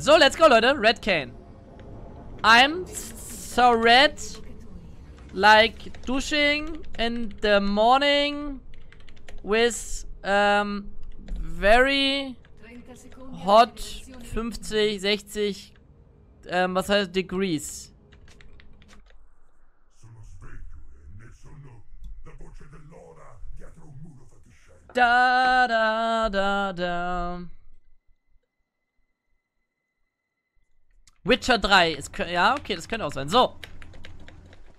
So, let's go, Leute. Red Cane. I'm so red. Like dushing in the morning with um, very hot 50, 60, ähm, was heißt degrees. Da, da, da, da. Witcher 3. Es, ja, okay, das könnte auch sein. So.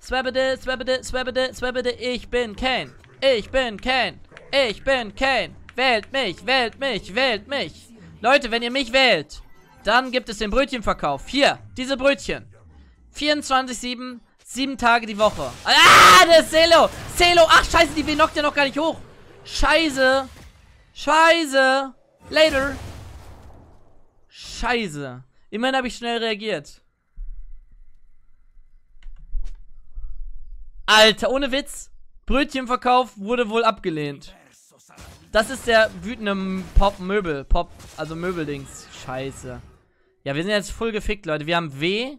Swabbede, swabbede, swabbede, swabbede. Ich bin Kane. Ich bin Kane. Ich bin Kane. Wählt mich, wählt mich, wählt mich. Leute, wenn ihr mich wählt, dann gibt es den Brötchenverkauf. Hier, diese Brötchen. 24-7, 7 Tage die Woche. Ah, das ist Celo. Celo. Ach, scheiße, die knockt ja noch gar nicht hoch. Scheiße. Scheiße. Later. Scheiße. Immerhin habe ich schnell reagiert. Alter, ohne Witz. Brötchenverkauf wurde wohl abgelehnt. Das ist der wütende Pop-Möbel. Pop, also Möbeldings. Scheiße. Ja, wir sind jetzt voll gefickt, Leute. Wir haben W.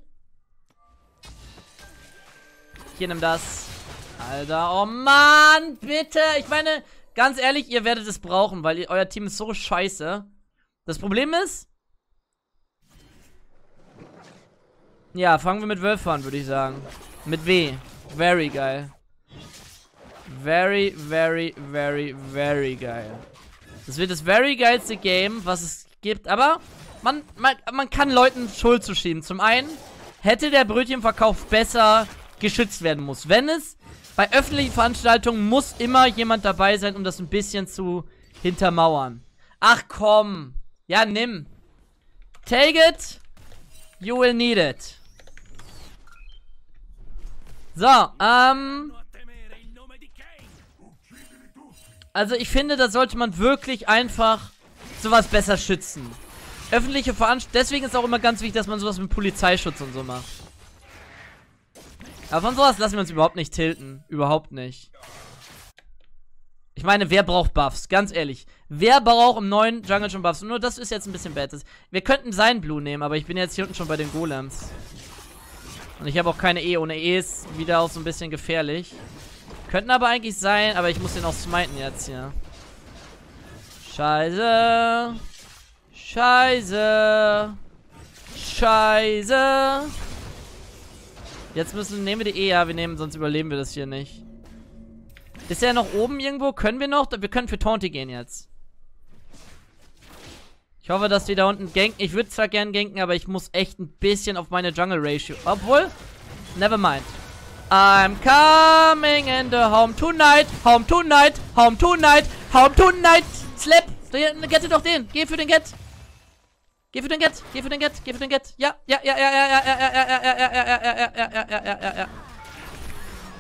Hier, nimm das. Alter, oh Mann, bitte. Ich meine, ganz ehrlich, ihr werdet es brauchen, weil euer Team ist so scheiße. Das Problem ist, Ja, fangen wir mit Wölf an, würde ich sagen. Mit W. Very geil. Very, very, very, very geil. Das wird das very geilste Game, was es gibt. Aber man, man, man kann Leuten Schuld zuschieben. Zum einen hätte der Brötchenverkauf besser geschützt werden muss. Wenn es bei öffentlichen Veranstaltungen muss immer jemand dabei sein, um das ein bisschen zu hintermauern. Ach komm. Ja, nimm. Take it. You will need it. So, ähm. Also ich finde, da sollte man wirklich einfach sowas besser schützen. Öffentliche Veranstaltungen. Deswegen ist auch immer ganz wichtig, dass man sowas mit Polizeischutz und so macht. Aber von sowas lassen wir uns überhaupt nicht tilten. Überhaupt nicht. Ich meine, wer braucht Buffs? Ganz ehrlich. Wer braucht im neuen Jungle schon Buffs? Nur das ist jetzt ein bisschen bad. Wir könnten sein Blue nehmen, aber ich bin jetzt hier unten schon bei den Golems. Und ich habe auch keine E. Ohne E ist wieder auch so ein bisschen gefährlich. Könnten aber eigentlich sein, aber ich muss den auch smiten jetzt hier. Scheiße. Scheiße. Scheiße. Jetzt müssen, nehmen wir die E, ja, wir nehmen, sonst überleben wir das hier nicht. Ist er noch oben irgendwo? Können wir noch? Wir können für Taunty gehen jetzt. Ich hoffe, dass die da unten ganken. Ich würde zwar gern ganken, aber ich muss echt ein bisschen auf meine Jungle Ratio. Obwohl, never mind. I'm coming in the home tonight, home tonight, home tonight, home tonight. Slap. Gette doch den. Geh für den Get. Geh für den Get. Geh für den Get. Geh für den Get. Ja, ja, ja, ja, ja, ja, ja, ja, ja, ja, ja, ja, ja, ja, ja, ja, ja, ja, ja.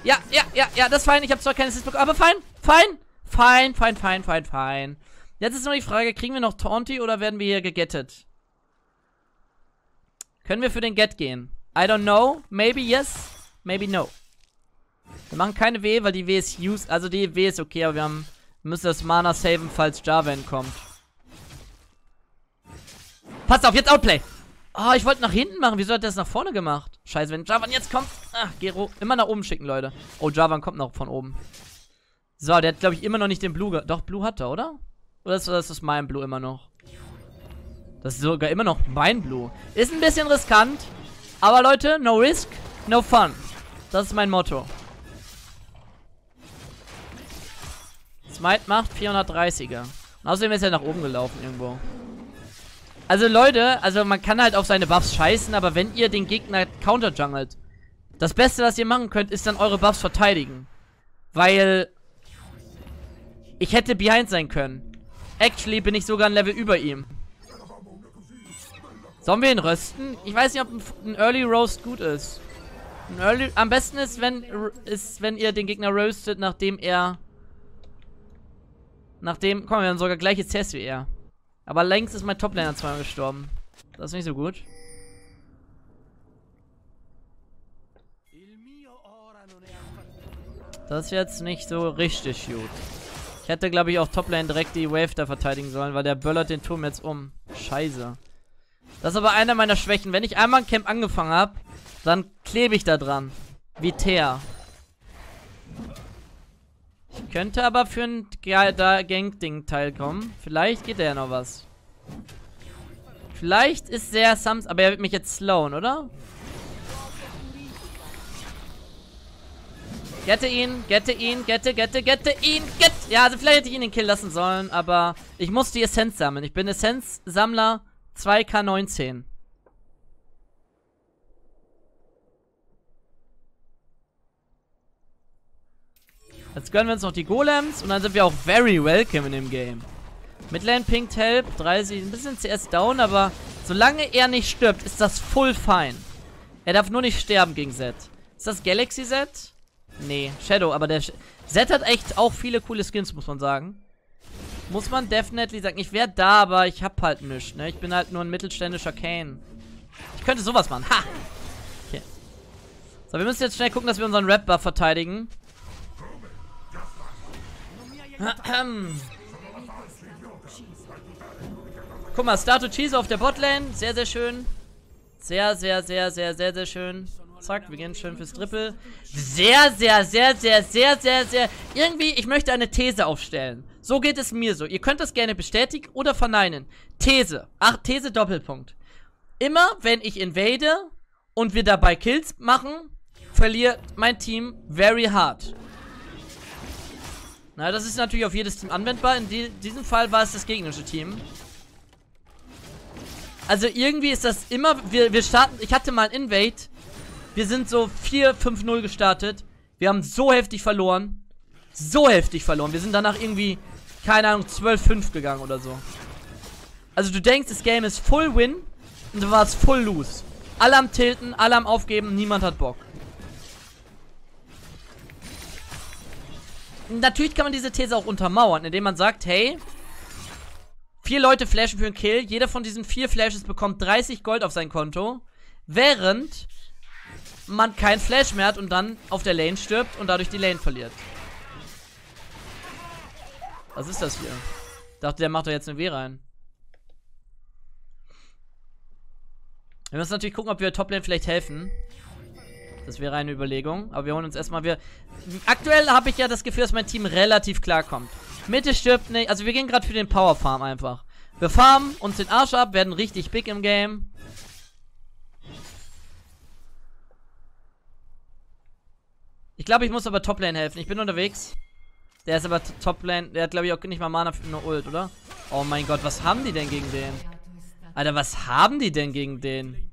Ja, ja, ja, ja, das ist fein. Ich habe zwar keine Assist bekommen, aber fein, fein, fein, fein, fein, fein, fein. Jetzt ist nur die Frage, kriegen wir noch Taunty oder werden wir hier gegettet? Können wir für den Get gehen? I don't know. Maybe yes, maybe no. Wir machen keine W, weil die W ist used. Also die W ist okay, aber wir haben, müssen das Mana saven, falls Jarvan kommt. Passt auf, jetzt Outplay. Oh, ich wollte nach hinten machen. Wieso hat der das nach vorne gemacht? Scheiße, wenn Javan jetzt kommt. Ach, Gero. Immer nach oben schicken, Leute. Oh, Javan kommt noch von oben. So, der hat, glaube ich, immer noch nicht den Blue. Doch, Blue hat er, oder? Oder ist das mein Blue immer noch? Das ist sogar immer noch mein Blue. Ist ein bisschen riskant. Aber Leute, no risk, no fun. Das ist mein Motto. Smite macht 430er. Und außerdem ist er nach oben gelaufen irgendwo. Also Leute, also man kann halt auf seine Buffs scheißen, aber wenn ihr den Gegner counter-jungelt, das Beste, was ihr machen könnt, ist dann eure Buffs verteidigen. Weil ich hätte behind sein können. Actually bin ich sogar ein Level über ihm. Sollen wir ihn rösten? Ich weiß nicht, ob ein Early Roast gut ist. Early, am besten ist, wenn, ist, wenn ihr den Gegner roastet, nachdem er... Nachdem... Komm, wir haben sogar gleiches Test wie er. Aber längst ist mein Toplaner zweimal gestorben. Das ist nicht so gut. Das ist jetzt nicht so richtig gut. Hätte, glaube ich, auf Toplane direkt die Wave da verteidigen sollen, weil der böllert den Turm jetzt um. Scheiße. Das ist aber einer meiner Schwächen. Wenn ich einmal ein Camp angefangen habe, dann klebe ich da dran. Wie Teer. Ich könnte aber für ein Gang-Ding teilkommen. Vielleicht geht da ja noch was. Vielleicht ist der Sams... Aber er wird mich jetzt slowen, oder? Gette ihn, gette ihn, gette, gette, gette ihn, get! Ja, also vielleicht hätte ich ihn den Kill lassen sollen, aber ich muss die Essenz sammeln. Ich bin Essenz-Sammler 2K19. Jetzt gönnen wir uns noch die Golems und dann sind wir auch very welcome in dem Game. Midlane Pink Help, 30, ein bisschen CS down, aber solange er nicht stirbt, ist das full fine. Er darf nur nicht sterben gegen Zed. Ist das Galaxy Zed? Nee, Shadow, aber der Sh Zed hat echt auch viele coole Skins, muss man sagen. Muss man definitely sagen. Ich wäre da, aber ich hab halt nichts, ne? Ich bin halt nur ein mittelständischer Kane. Ich könnte sowas machen. Ha! Okay. So, wir müssen jetzt schnell gucken, dass wir unseren Rap-Buff verteidigen. Guck mal, Stato Cheese auf der Botlane. Sehr, sehr schön. Sehr, sehr, sehr, sehr, sehr, sehr schön. Zack, wir gehen schön fürs Triple. Sehr, sehr, sehr, sehr, sehr, sehr, sehr. Irgendwie, ich möchte eine These aufstellen. So geht es mir so. Ihr könnt das gerne bestätigen oder verneinen. These. Ach, These Doppelpunkt. Immer, wenn ich invade und wir dabei Kills machen, verliert mein Team very hard. Na, das ist natürlich auf jedes Team anwendbar. In die, diesem Fall war es das gegnerische Team. Also irgendwie ist das immer, wir, wir starten, ich hatte mal ein Invade. Wir sind so 4-5-0 gestartet. Wir haben so heftig verloren. So heftig verloren. Wir sind danach irgendwie, keine Ahnung, 12-5 gegangen oder so. Also du denkst, das Game ist Full Win und du warst Full Lose. Alle am Tilten, alle am Aufgeben, niemand hat Bock. Natürlich kann man diese These auch untermauern, indem man sagt, hey, vier Leute flashen für einen Kill, jeder von diesen vier Flashes bekommt 30 Gold auf sein Konto, während man kein Flash mehr hat und dann auf der Lane stirbt und dadurch die Lane verliert. Was ist das hier? Ich dachte, der macht doch jetzt eine W rein. Wir müssen natürlich gucken, ob wir Toplane vielleicht helfen. Das wäre eine Überlegung. Aber wir holen uns erstmal. Wir, aktuell habe ich ja das Gefühl, dass mein Team relativ klar kommt. Mitte stirbt nicht. Also wir gehen gerade für den Power Farm einfach. Wir farmen uns den Arsch ab, werden richtig big im Game. Ich glaube, ich muss aber Toplane helfen. Ich bin unterwegs. Der ist aber Toplane. Der hat, glaube ich, auch nicht mal Mana für eine Ult, oder? Oh mein Gott, was haben die denn gegen den? Alter, was haben die denn gegen den?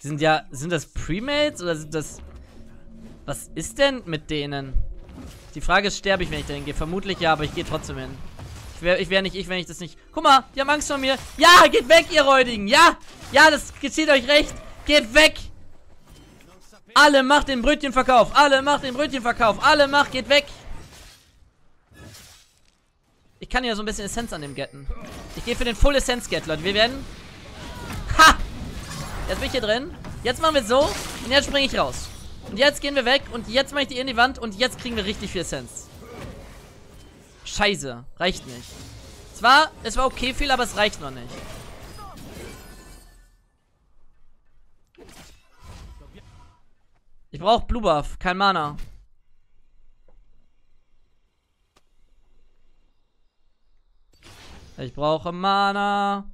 Die sind ja, sind das Premates oder sind das... Was ist denn mit denen? Die Frage ist, sterbe ich, wenn ich da hingehe? Vermutlich ja, aber ich gehe trotzdem hin. Ich wäre wär nicht ich, wenn ich das nicht... Guck mal, die haben Angst vor mir. Ja, geht weg, ihr Räudigen. Ja, ja, das gezieht euch recht. Geht weg. Alle macht den Brötchenverkauf. Alle macht den Brötchenverkauf. Alle macht, geht weg. Ich kann ja so ein bisschen Essenz an dem getten. Ich gehe für den Full Essenz Get, Leute. Wir werden... Ha! Jetzt bin ich hier drin. Jetzt machen wir so. Und jetzt springe ich raus. Und jetzt gehen wir weg. Und jetzt mache ich die in die Wand. Und jetzt kriegen wir richtig viel Essenz. Scheiße. Reicht nicht. Zwar, es war okay viel, aber es reicht noch nicht. Ich brauche Blue Buff. Kein Mana. Ich brauche Mana.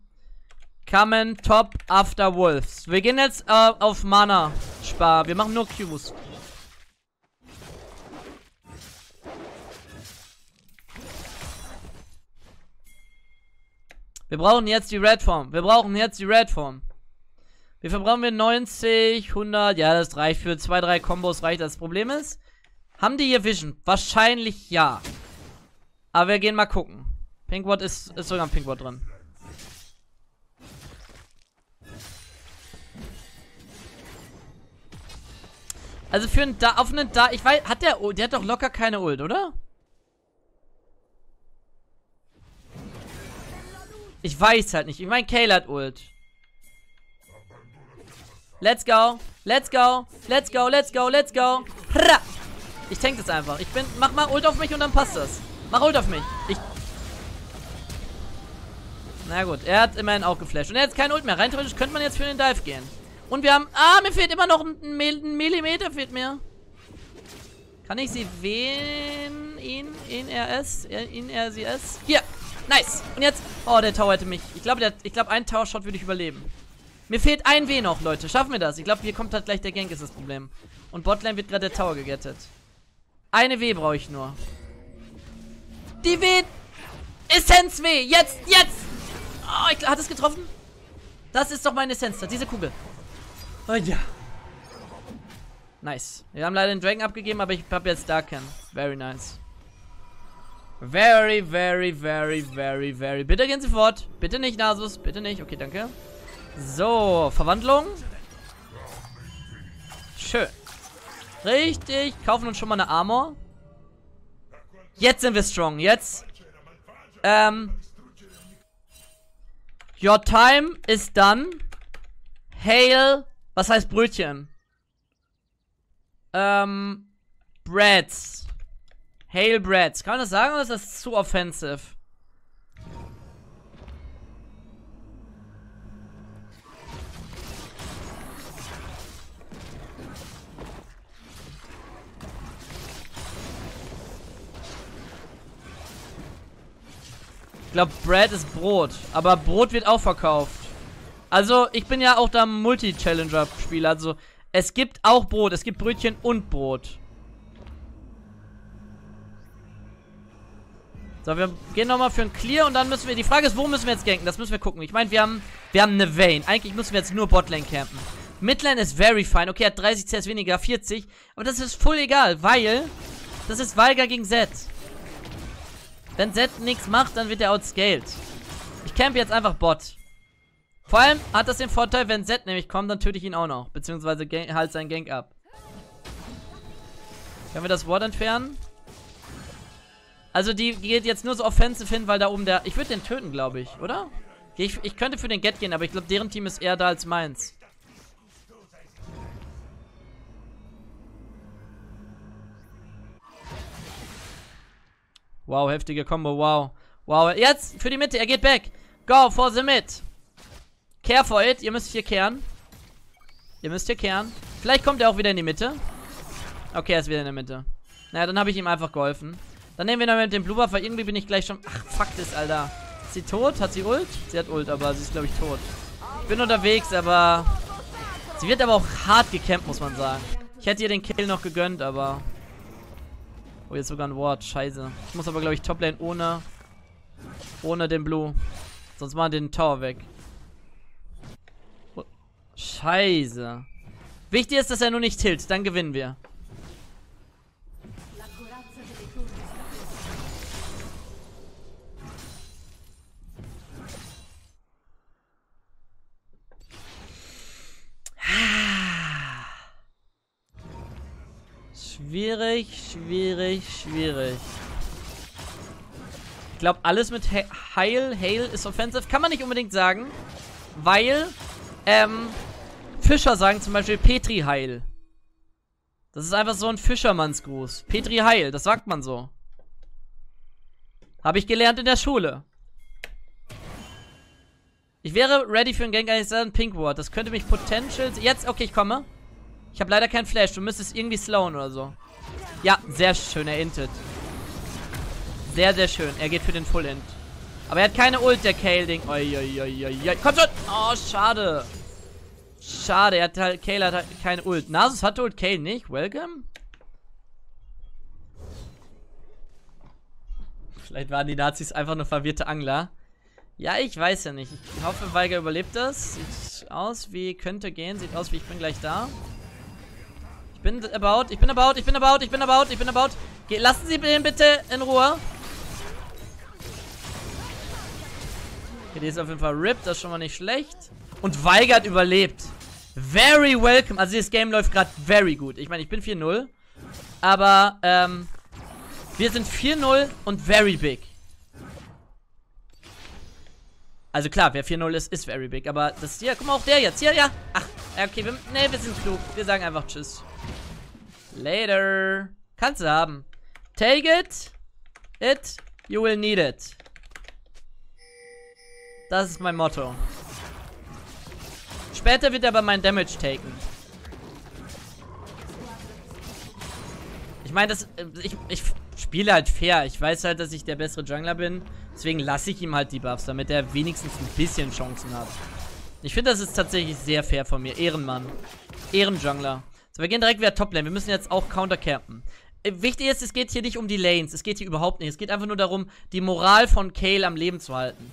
Coming top after Wolves. Wir gehen jetzt äh, auf Mana spar. Wir machen nur Qs. Wir brauchen jetzt die Red Form. Wir brauchen jetzt die Red Form. Wie viel brauchen wir? 90, 100. Ja, das reicht für zwei, drei Kombos. Reicht das Problem ist, haben die hier Vision? Wahrscheinlich ja. Aber wir gehen mal gucken. Pinkward ist, ist sogar ein Pinkward drin. Also für einen da auf einen da ich weiß, hat der der hat doch locker keine Ult, oder? Ich weiß halt nicht. Ich meine, Kale hat Ult. Let's go. Let's go. Let's go. Let's go. Let's go. Ich tank das einfach. Ich bin. Mach mal Ult auf mich und dann passt das. Mach Ult auf mich. Ich. Na gut, er hat immerhin auch geflasht. Und er hat kein Ult mehr. Rein theoretisch könnte man jetzt für den Dive gehen. Und wir haben... Ah, mir fehlt immer noch ein, ein Millimeter, fehlt mir. Kann ich sie wählen? Ihn, ihn, RS? Ihn, R, sie, S? Hier! Nice! Und jetzt... Oh, der Tower hätte mich... Ich glaube, der, ich Tower-Shot würde ich überleben. Mir fehlt ein W noch, Leute. Schaffen wir das? Ich glaube, hier kommt halt gleich der Gank, ist das Problem. Und Botlane wird gerade der Tower gegettet. Eine W brauche ich nur. Die W... Essenz W! Jetzt! Jetzt! Oh, ich, hat es getroffen? Das ist doch meine Essenz, diese Kugel. Oh ja. Nice. Wir haben leider den Dragon abgegeben, aber ich habe jetzt Darken. Very nice. Very, very, very, very, very. Bitte gehen Sie fort. Bitte nicht, Nasus. Bitte nicht. Okay, danke. So, Verwandlung. Schön. Richtig. Kaufen uns schon mal eine Armor. Jetzt sind wir strong. Jetzt. Ähm. Your time is done. Hail. Was heißt Brötchen? Ähm. Breads. Hail Breads. Kann man das sagen oder ist das zu offensive? Ich glaube, Bread ist Brot. Aber Brot wird auch verkauft. Also, ich bin ja auch da Multi-Challenger-Spieler. Also, es gibt auch Brot. Es gibt Brötchen und Brot. So, wir gehen nochmal für ein Clear und dann müssen wir... Die Frage ist, wo müssen wir jetzt ganken? Das müssen wir gucken. Ich meine, wir haben, wir haben eine Vayne. Eigentlich müssen wir jetzt nur Botlane campen. Midlane ist very fine. Okay, hat 30 CS weniger, 40. Aber das ist voll egal, weil... Das ist Valga gegen Zed. Wenn Z nichts macht, dann wird er outscaled. Ich camp jetzt einfach Bot. Vor allem hat das den Vorteil, wenn Z nämlich kommt, dann töte ich ihn auch noch. Beziehungsweise halt seinen Gank ab. Können wir das Ward entfernen? Also die geht jetzt nur so offensive hin, weil da oben der... Ich würde den töten, glaube ich, oder? Ich, ich könnte für den Get gehen, aber ich glaube, deren Team ist eher da als meins. Wow, heftige Combo, wow. Wow, jetzt für die Mitte, er geht back. Go for the mid. Care for it, ihr müsst hier kehren. Ihr müsst hier kehren. Vielleicht kommt er auch wieder in die Mitte. Okay, er ist wieder in der Mitte. Naja, dann habe ich ihm einfach geholfen. Dann nehmen wir noch mit dem Blue Buff, irgendwie bin ich gleich schon... Ach, fuck das, Alter. Ist sie tot? Hat sie Ult? Sie hat Ult, aber sie ist, glaube ich, tot. Ich bin unterwegs, aber... Sie wird aber auch hart gecampt, muss man sagen. Ich hätte ihr den Kill noch gegönnt, aber... Oh, jetzt sogar ein Ward. Scheiße. Ich muss aber, glaube ich, Toplane ohne... Ohne den Blue. Sonst machen den Tower weg. Oh, Scheiße. Wichtig ist, dass er nur nicht tilt. Dann gewinnen wir. Schwierig, schwierig, schwierig. Ich glaube, alles mit Heil, Hail ist offensive. Kann man nicht unbedingt sagen. Weil, ähm, Fischer sagen zum Beispiel Petri Heil. Das ist einfach so ein Fischermannsgruß. Petri Heil, das sagt man so. Habe ich gelernt in der Schule. Ich wäre ready für ein Gang, ich sage ein Pink Ward. Das könnte mich potential... Jetzt, okay, ich komme. Ich habe leider keinen Flash. Du müsstest irgendwie slowen oder so. Ja, sehr schön. Er intet. Sehr, sehr schön. Er geht für den Full Int. Aber er hat keine Ult, der Kale-Ding. Komm schon! Oh, schade. Schade, er hat halt, Kale hat halt keine Ult. Nasus hatte Ult, Kale nicht. Welcome? Vielleicht waren die Nazis einfach nur verwirrte Angler. Ja, ich weiß ja nicht. Ich hoffe, Weiger überlebt das. Sieht aus wie könnte gehen. Sieht aus wie ich bin gleich da. Ich bin about, ich bin about, ich bin about, ich bin about, ich bin about. Ge lassen Sie den bitte in Ruhe. Okay, die ist auf jeden Fall ripped, das ist schon mal nicht schlecht. Und Weigert überlebt. Very welcome. Also dieses Game läuft gerade very gut. Ich meine, ich bin 4-0. Aber, ähm, wir sind 4-0 und very big. Also klar, wer 4-0 ist, ist very big. Aber das hier, guck mal, auch der jetzt. Hier, ja. Ach, okay, wir, nee, wir sind klug. Wir sagen einfach Tschüss. Later. Kannst du haben. Take it. It. You will need it. Das ist mein Motto. Später wird er aber mein Damage taken. Ich meine, das. Äh, ich, ich spiele halt fair. Ich weiß halt, dass ich der bessere Jungler bin. Deswegen lasse ich ihm halt die Buffs, damit er wenigstens ein bisschen Chancen hat. Ich finde, das ist tatsächlich sehr fair von mir. Ehrenmann. Ehrenjungler. So, wir gehen direkt wieder Toplane. Wir müssen jetzt auch countercampen. Äh, wichtig ist, es geht hier nicht um die Lanes. Es geht hier überhaupt nicht. Es geht einfach nur darum, die Moral von Kale am Leben zu halten.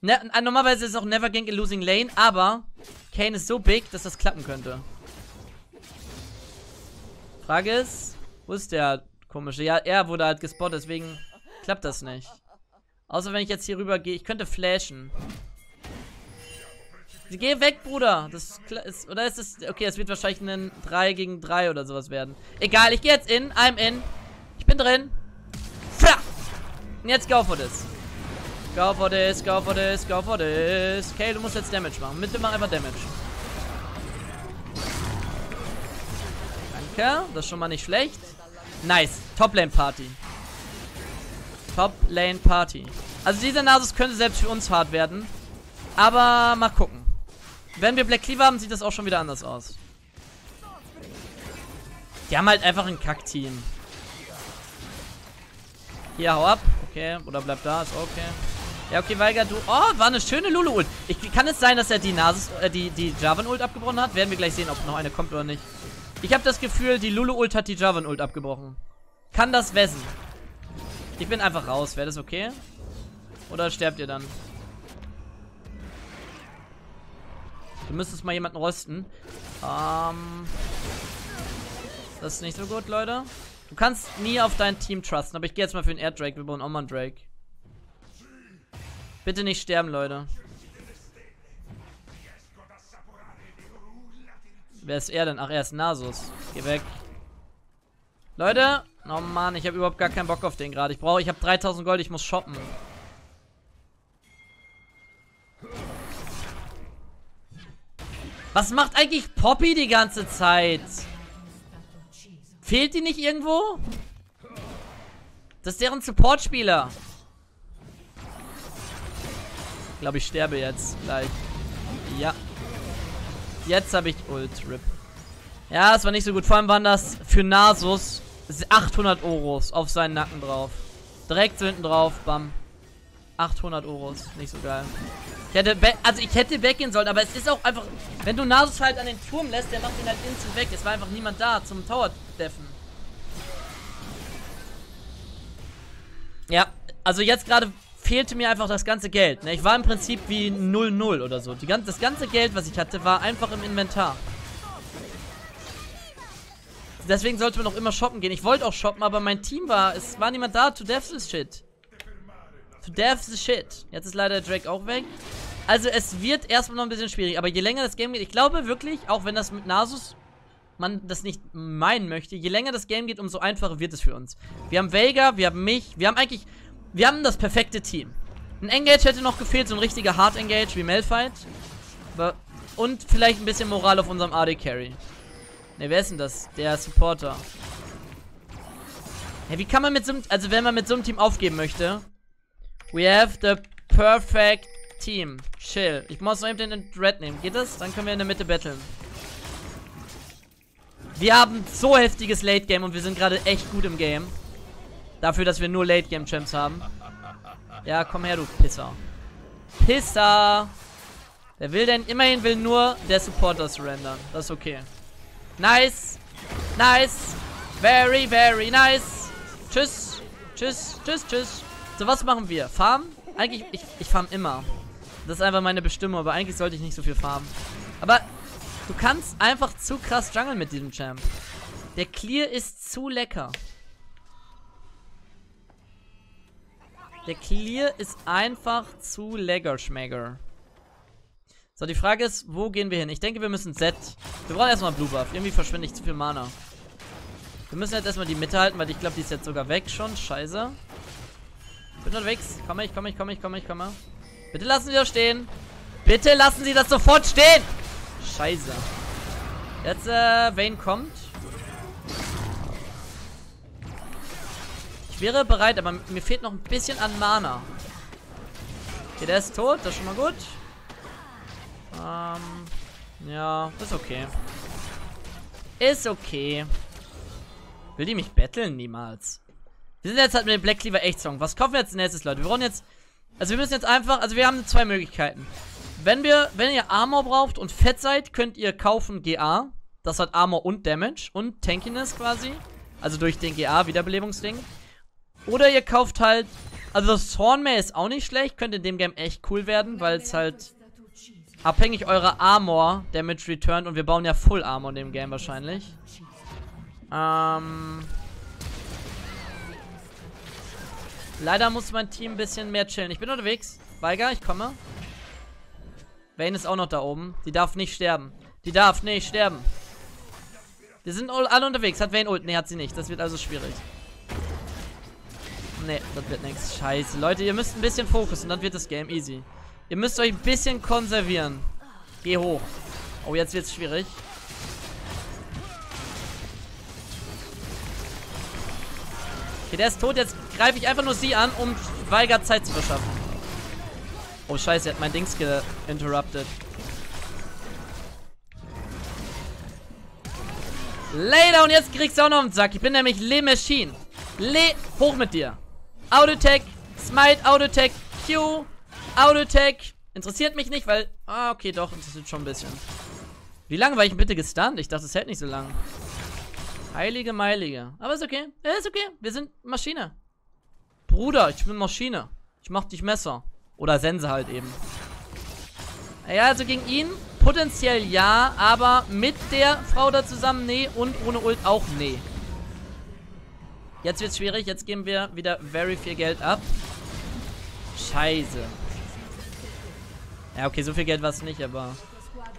Ne, normalerweise ist es auch Never Gank a Losing Lane, aber Kane ist so big, dass das klappen könnte. Frage ist, wo ist der komische? Ja, er wurde halt gespottet, deswegen klappt das nicht. Außer wenn ich jetzt hier rüber gehe. Ich könnte flashen. Geh weg, Bruder. Das ist, oder ist es, okay, es wird wahrscheinlich ein 3 gegen 3 oder sowas werden. Egal, ich gehe jetzt in, I'm in. Ich bin drin. Und jetzt go for this. Go for this, go for this, go for this. Okay, du musst jetzt Damage machen. Bitte mach einfach Damage. Danke, das ist schon mal nicht schlecht. Nice, Top Lane Party. Top Lane Party. Also dieser Nasus könnte selbst für uns hart werden. Aber mal gucken. Wenn wir Black Cleaver haben, sieht das auch schon wieder anders aus. Die haben halt einfach ein Kack-Team. Hier, hau ab. Okay, oder bleib da, ist okay. Ja, okay, Weiger, du... Oh, war eine schöne Lulu-Ult. Kann es sein, dass er die Nasus, äh, die, die Javan-Ult abgebrochen hat? Werden wir gleich sehen, ob noch eine kommt oder nicht. Ich habe das Gefühl, die Lulu-Ult hat die Javan-Ult abgebrochen. Kann das wessen? Ich bin einfach raus. Wäre das okay? Oder sterbt ihr dann? Du müsstest mal jemanden rösten. Ähm... Das ist nicht so gut, Leute. Du kannst nie auf dein Team trusten, aber ich gehe jetzt mal für den Air Drake. Wir bauen auch mal einen Drake. Bitte nicht sterben, Leute. Wer ist er denn? Ach, er ist Nasus. Geh weg. Leute. Oh Mann, ich habe überhaupt gar keinen Bock auf den gerade. Ich brauche, ich habe 3000 Gold, ich muss shoppen. Was macht eigentlich Poppy die ganze Zeit? Fehlt die nicht irgendwo? Das ist deren Support-Spieler glaube, ich sterbe jetzt gleich. Ja. Jetzt habe ich Ult. Rip. Ja, es war nicht so gut. Vor allem waren das für Nasus 800 Euros auf seinen Nacken drauf. Direkt hinten drauf. Bam. 800 Euros. Nicht so geil. Ich hätte, also ich hätte weggehen sollen, aber es ist auch einfach, wenn du Nasus halt an den Turm lässt, der macht ihn halt instant weg. Es war einfach niemand da zum Tower-Deffen. Ja, also jetzt gerade fehlte mir einfach das ganze Geld. Ne? Ich war im Prinzip wie 0-0 oder so. Die, das ganze Geld, was ich hatte, war einfach im Inventar. Deswegen sollte man auch immer shoppen gehen. Ich wollte auch shoppen, aber mein Team war, es war niemand da. To death is shit. To death is shit. Jetzt ist leider Drake auch weg. Also es wird erstmal noch ein bisschen schwierig, aber je länger das Game geht, ich glaube wirklich, auch wenn das mit Nasus man das nicht meinen möchte, je länger das Game geht, umso einfacher wird es für uns. Wir haben Vega, wir haben mich, wir haben eigentlich wir haben das perfekte Team. Ein Engage hätte noch gefehlt, so ein richtiger Hard Engage wie Malfight. Und vielleicht ein bisschen Moral auf unserem AD Carry. Ne, wer ist denn das? Der Supporter. Ja, wie kann man mit so einem, also wenn man mit so einem Team aufgeben möchte. We have the perfect team. Chill. Ich muss noch eben den Red nehmen. Geht das? Dann können wir in der Mitte battlen. Wir haben so heftiges Late Game und wir sind gerade echt gut im Game. Dafür, dass wir nur Late Game Champs haben. Ja, komm her, du Pisser. Pisser! Wer will denn? Immerhin will nur der Supporter surrendern. Das ist okay. Nice. Nice. Very, very nice. Tschüss. Tschüss. Tschüss, tschüss. So, was machen wir? Farm? Eigentlich, ich, ich farm immer. Das ist einfach meine Bestimmung, aber eigentlich sollte ich nicht so viel farmen. Aber du kannst einfach zu krass jungeln mit diesem Champ. Der Clear ist zu lecker. Der Clear ist einfach zu Leggerschmegger. So, die Frage ist, wo gehen wir hin? Ich denke, wir müssen Z. Wir brauchen erstmal Blue Buff. Irgendwie verschwinde ich zu viel Mana. Wir müssen jetzt erstmal die Mitte halten, weil ich glaube, die ist jetzt sogar weg schon. Scheiße. Bin unterwegs. Komme ich, komme ich, komme ich, komme ich, komme. Bitte lassen Sie das stehen. Bitte lassen Sie das sofort stehen. Scheiße. Jetzt, äh, Vayne kommt. Ich wäre bereit, aber mir fehlt noch ein bisschen an Mana. Okay, der ist tot. Das ist schon mal gut. Ähm, ja, ist okay. Ist okay. Will die mich betteln? Niemals. Wir sind jetzt halt mit dem Black Cleaver echt Song. Was kaufen wir jetzt nächstes, Leute? Wir brauchen jetzt... Also wir müssen jetzt einfach... Also wir haben zwei Möglichkeiten. Wenn wir... Wenn ihr Armor braucht und fett seid, könnt ihr kaufen GA. Das hat Armor und Damage und Tankiness quasi. Also durch den GA, Wiederbelebungsding. Oder ihr kauft halt... Also das Thornmare ist auch nicht schlecht. Könnte in dem Game echt cool werden, weil es halt... Abhängig eurer Armor Damage returnt. Und wir bauen ja Full Armor in dem Game wahrscheinlich. Ähm... Leider muss mein Team ein bisschen mehr chillen. Ich bin unterwegs. Weiger, ich komme. Vayne ist auch noch da oben. Die darf nicht sterben. Die darf nicht sterben. Wir sind alle unterwegs. Hat Vayne Ult? Ne, hat sie nicht. Das wird also schwierig. Ne, das wird nichts. Scheiße. Leute, ihr müsst ein bisschen fokussen. Dann wird das Game easy. Ihr müsst euch ein bisschen konservieren. Geh hoch. Oh, jetzt wird's schwierig. Okay, der ist tot. Jetzt greife ich einfach nur sie an, um Weiger Zeit zu verschaffen. Oh, scheiße, er hat mein Dings geinterrupted. Later und jetzt kriegst du auch noch einen Sack. Ich bin nämlich Le Machine. Le, hoch mit dir. Autotech, Smite, Autotech, Q, Autotech. Interessiert mich nicht, weil... Ah, okay, doch, interessiert schon ein bisschen. Wie lange war ich bitte gestunt? Ich dachte, es hält nicht so lange. Heilige Meilige. Aber ist okay. Ist okay. Wir sind Maschine. Bruder, ich bin Maschine. Ich mach dich Messer. Oder Sense halt eben. Ja, also gegen ihn potenziell ja, aber mit der Frau da zusammen nee und ohne Ult auch nee. Jetzt wird's schwierig. Jetzt geben wir wieder very viel Geld ab. Scheiße. Ja, okay, so viel Geld war es nicht, aber...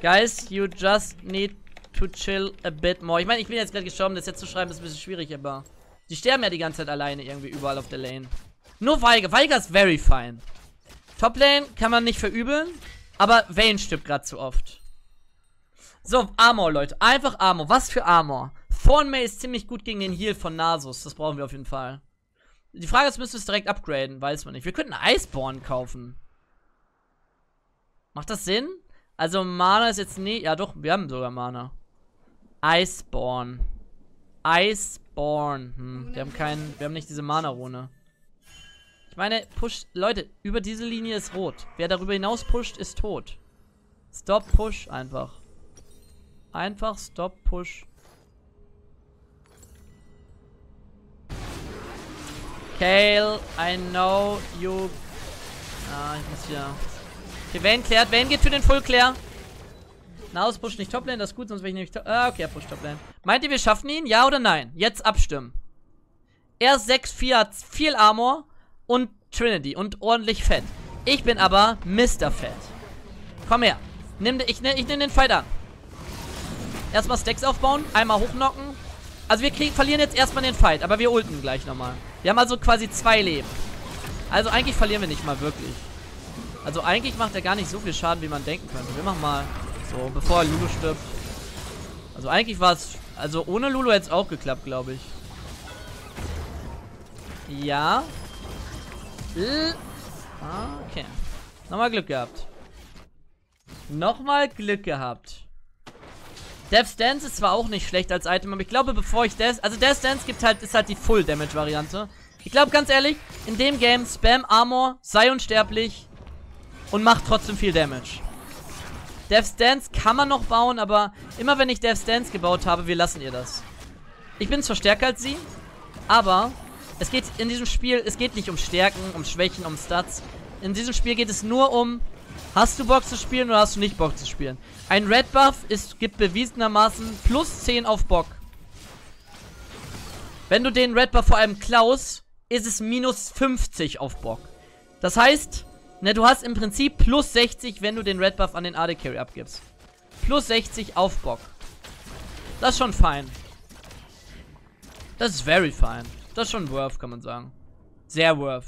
Guys, you just need to chill a bit more. Ich meine, ich bin jetzt gerade gestorben, das jetzt zu schreiben ist ein bisschen schwierig, aber... Die sterben ja die ganze Zeit alleine irgendwie überall auf der Lane. Nur Weiger. Weiger ist very fine. Top Lane kann man nicht verübeln, aber Vayne stirbt gerade zu oft. So, Armor, Leute. Einfach Armor. Was für Armor? Thornmay ist ziemlich gut gegen den Heal von Nasus. Das brauchen wir auf jeden Fall. Die Frage ist, müssen wir es direkt upgraden? Weiß man nicht. Wir könnten Iceborn kaufen. Macht das Sinn? Also Mana ist jetzt nie... Ja doch, wir haben sogar Mana. Iceborn. Iceborn. Hm, wir haben keinen... Wir haben nicht diese Mana-Rune. Ich meine, push... Leute, über diese Linie ist rot. Wer darüber hinaus pusht, ist tot. Stop Push einfach. Einfach Stop Push. Kale, I know you... Ah, ich muss hier... Okay, Vayne klärt. Vayne geht für den Full Clear. Naus pusht nicht Toplane, das ist gut, sonst wäre ich nämlich... Ah, okay, er pusht Toplane. Meint ihr, wir schaffen ihn? Ja oder nein? Jetzt abstimmen. Er ist 6-4, hat viel Armor und Trinity und ordentlich Fett. Ich bin aber Mr. Fett. Komm her. Nimm, ich, ich nehme den Fight an. Erstmal Stacks aufbauen, einmal hochknocken. Also wir kriegen, verlieren jetzt erstmal den Fight, aber wir ulten gleich nochmal. Wir haben also quasi zwei Leben. Also eigentlich verlieren wir nicht mal wirklich. Also eigentlich macht er gar nicht so viel Schaden, wie man denken könnte. Wir machen mal so, bevor Lulu stirbt. Also eigentlich war es... Also ohne Lulu hätte es auch geklappt, glaube ich. Ja. Okay. Nochmal Glück gehabt. Nochmal Glück gehabt. Death Dance ist zwar auch nicht schlecht als Item, aber ich glaube, bevor ich Death... Also Death Dance gibt halt, ist halt die Full Damage Variante. Ich glaube, ganz ehrlich, in dem Game Spam Armor, sei unsterblich und macht trotzdem viel Damage. Death Dance kann man noch bauen, aber immer wenn ich Death Dance gebaut habe, wir lassen ihr das. Ich bin zwar stärker als sie, aber es geht in diesem Spiel, es geht nicht um Stärken, um Schwächen, um Stats. In diesem Spiel geht es nur um, hast du Bock zu spielen oder hast du nicht Bock zu spielen. Ein Red Buff ist, gibt bewiesenermaßen plus 10 auf Bock. Wenn du den Red Buff vor allem klaust, ist es minus 50 auf Bock. Das heißt, ne, du hast im Prinzip plus 60, wenn du den Red Buff an den AD Carry abgibst. Plus 60 auf Bock. Das ist schon fein. Das ist very fine. Das ist schon worth, kann man sagen. Sehr worth.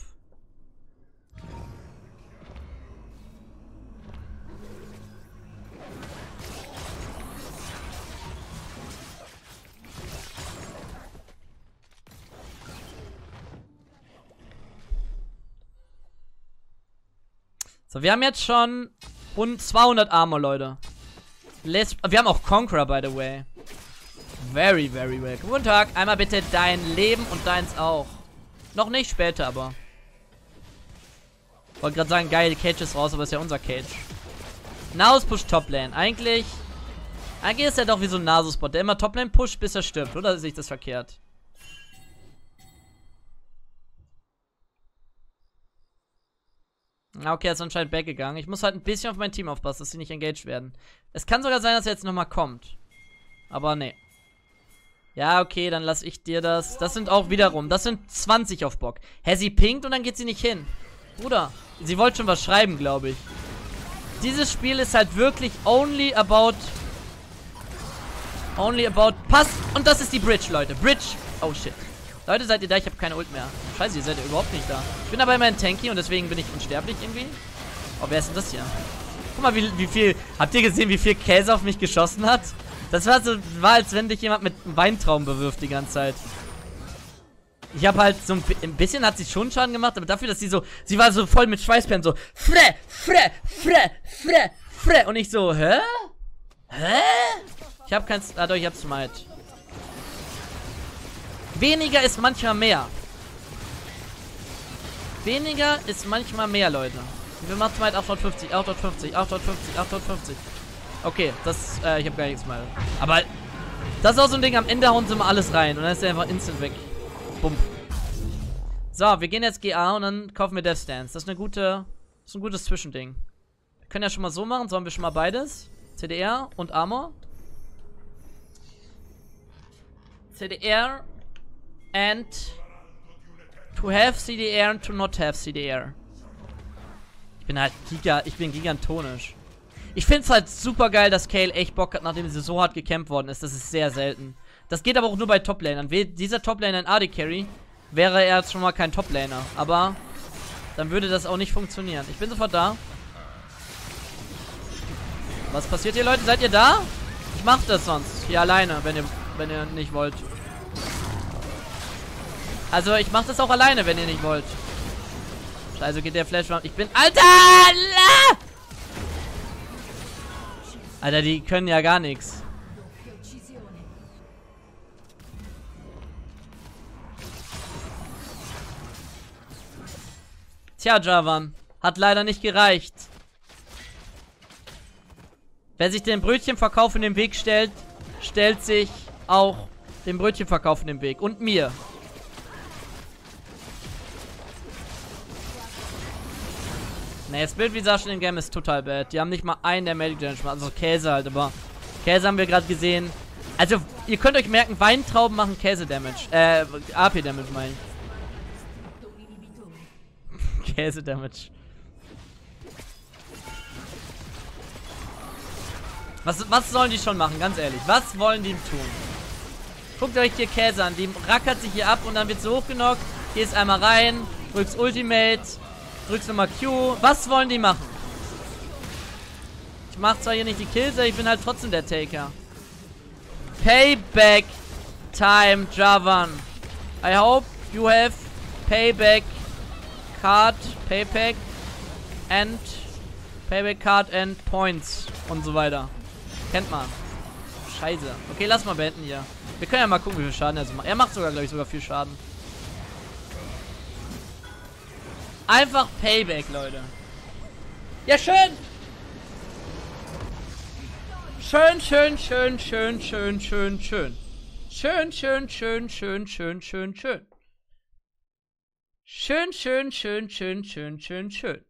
So, wir haben jetzt schon 200 Armor, Leute. Les wir haben auch Conqueror, by the way. Very, very welcome. Guten Tag. Einmal bitte dein Leben und deins auch. Noch nicht, später aber. Wollte gerade sagen, geil, Cage ist raus, aber ist ja unser Cage. Nasus push Toplane. Eigentlich... Eigentlich ist er doch wie so ein Nasus-Bot, der immer Toplane pusht, bis er stirbt. Oder sehe ich das verkehrt? Okay, er ist anscheinend weggegangen. Ich muss halt ein bisschen auf mein Team aufpassen, dass sie nicht engaged werden. Es kann sogar sein, dass er jetzt nochmal kommt. Aber nee. Ja, okay, dann lass ich dir das. Das sind auch wiederum, das sind 20 auf Bock. Hä, sie pinkt und dann geht sie nicht hin. Bruder, sie wollte schon was schreiben, glaube ich. Dieses Spiel ist halt wirklich only about... Only about... Pass! Und das ist die Bridge, Leute. Bridge. Oh, shit. Leute, seid ihr da? Ich habe keine Ult mehr. Scheiße, ihr seid ja überhaupt nicht da. Ich bin aber immer ein Tanky und deswegen bin ich unsterblich irgendwie. Oh, wer ist denn das hier? Guck mal, wie, wie viel... Habt ihr gesehen, wie viel Käse auf mich geschossen hat? Das war so... War, als wenn dich jemand mit einem Weintraum bewirft die ganze Zeit. Ich habe halt so ein, bisschen hat sie schon Schaden gemacht, aber dafür, dass sie so, sie war so voll mit Schweißperlen, so, fre, fre, fre, fre, fre. Und ich so, hä? Hä? Ich habe keins, ah doch, ich hab's Smite. Weniger ist manchmal mehr. Weniger ist manchmal mehr, Leute. Wir machen Smite 850, 850, 850, 850. Okay, das, äh, ich habe gar nichts mehr. Aber das ist auch so ein Ding, am Ende hauen sie mal alles rein und dann ist er einfach instant weg. Bumm. So, wir gehen jetzt GA und dann kaufen wir Death Stance. Das ist eine gute, das ist ein gutes Zwischending. Wir können ja schon mal so machen, sollen wir schon mal beides. CDR und Armor. CDR and to have CDR and to not have CDR. Ich bin halt giga, ich bin gigantonisch. Ich finde es halt super geil, dass Kale echt Bock hat, nachdem sie so hart gekämpft worden ist. Das ist sehr selten. Das geht aber auch nur bei Toplanern. Wäre dieser Toplaner ein AD Carry, wäre er schon mal kein Toplaner. Aber dann würde das auch nicht funktionieren. Ich bin sofort da. Was passiert hier, Leute? Seid ihr da? Ich mach das sonst. Hier alleine, wenn ihr, wenn ihr nicht wollt. Also, ich mach das auch alleine, wenn ihr nicht wollt. Also geht der Flash. Ich bin... Alter! Alter, die können ja gar nichts. Tja, Javan. Hat leider nicht gereicht. Wer sich den Brötchenverkauf in den Weg stellt, stellt sich auch dem Brötchenverkauf in den Weg. Und mir. Ne, das Bildvisage in dem Game ist total bad. Die haben nicht mal einen der Magic Damage gemacht. Also Käse halt, aber Käse haben wir gerade gesehen. Also, ihr könnt euch merken, Weintrauben machen Käse-Damage. Äh, AP-Damage meine ich. Käse-Damage. Was, was sollen die schon machen, ganz ehrlich? Was wollen die tun? Guckt euch hier Käse an. Die rackert sich hier ab und dann wird sie hochgenockt. Gehst einmal rein, drückst Ultimate, drückst nochmal Q. Was wollen die machen? Ich mach zwar hier nicht die Kills, aber ich bin halt trotzdem der Taker. Payback time, Javan. I hope you have payback Card, Payback and Payback Card and Points und so weiter. Kennt man. Scheiße. Okay, lass mal beenden hier. Wir können ja mal gucken, wie viel Schaden er so macht. Er macht sogar, glaube ich, sogar viel Schaden. Einfach Payback, Leute. Ja, schön. Schön, schön, schön, schön, schön, schön, schön. Schön, schön, schön, schön, schön, schön, schön. Schön, schön, schön, schön, schön, schön, schön.